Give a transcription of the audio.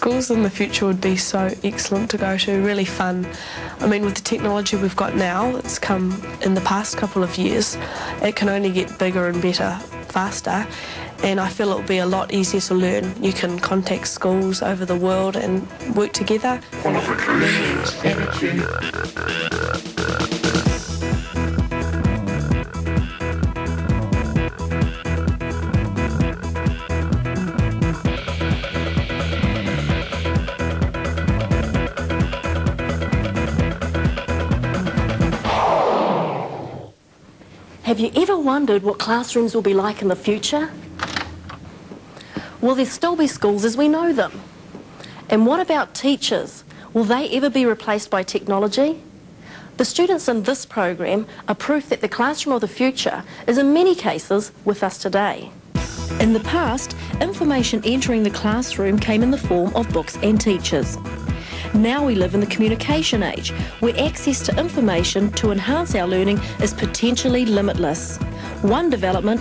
Schools in the future would be so excellent to go to, really fun. I mean, with the technology we've got now, it's come in the past couple of years, it can only get bigger and better faster. And I feel it'll be a lot easier to learn. You can contact schools over the world and work together. Have you ever wondered what classrooms will be like in the future? Will there still be schools as we know them? And what about teachers? Will they ever be replaced by technology? The students in this program are proof that the classroom of the future is in many cases with us today. In the past, information entering the classroom came in the form of books and teachers. Now we live in the communication age, where access to information to enhance our learning is potentially limitless. One development